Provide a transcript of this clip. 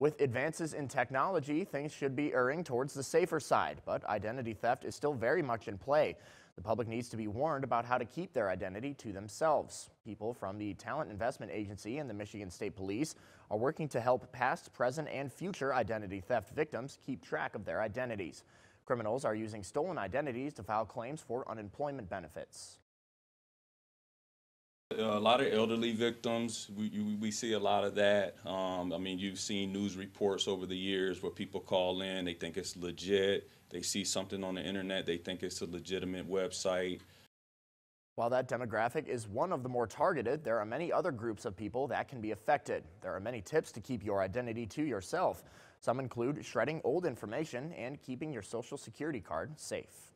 With advances in technology, things should be erring towards the safer side, but identity theft is still very much in play. The public needs to be warned about how to keep their identity to themselves. People from the Talent Investment Agency and the Michigan State Police are working to help past, present, and future identity theft victims keep track of their identities. Criminals are using stolen identities to file claims for unemployment benefits. A lot of elderly victims, we, we see a lot of that. Um, I mean, you've seen news reports over the years where people call in, they think it's legit. They see something on the internet, they think it's a legitimate website. While that demographic is one of the more targeted, there are many other groups of people that can be affected. There are many tips to keep your identity to yourself. Some include shredding old information and keeping your social security card safe.